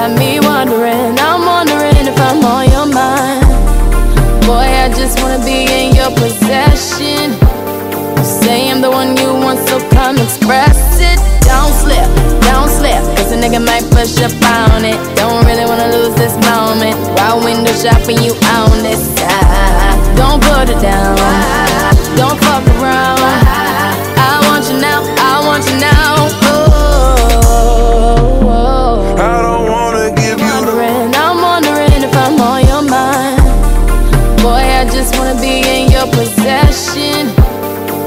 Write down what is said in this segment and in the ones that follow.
got me wondering, I'm wondering if I'm on your mind. Boy, I just wanna be in your possession. You say I'm the one you want, so come express it. Don't slip, don't slip, cause a nigga might push up on it. Don't really wanna lose this moment while window shopping you on this side. Don't put it down, just wanna be in your possession.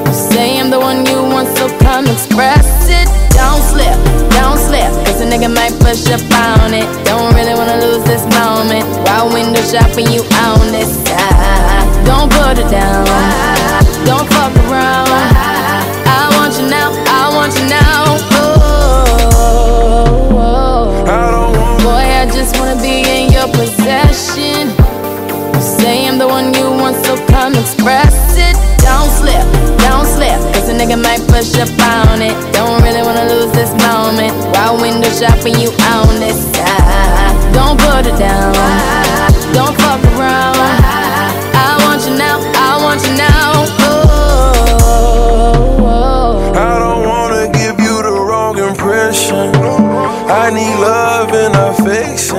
You say I'm the one you want, so come express it. Don't slip, don't slip, cause a nigga might push up on it. Don't really wanna lose this moment while window shopping you on this side. Don't put it down, don't fuck around. I want you now, I want you now. Oh, oh, oh. I don't wanna Boy, I just wanna be in your possession. thinking might push up on it. Don't really wanna lose this moment. While window shopping, you own this. Ah, don't put it down. Don't fuck around. I want you now. I want you now. Oh, I don't wanna give you the wrong impression. I need love and affection.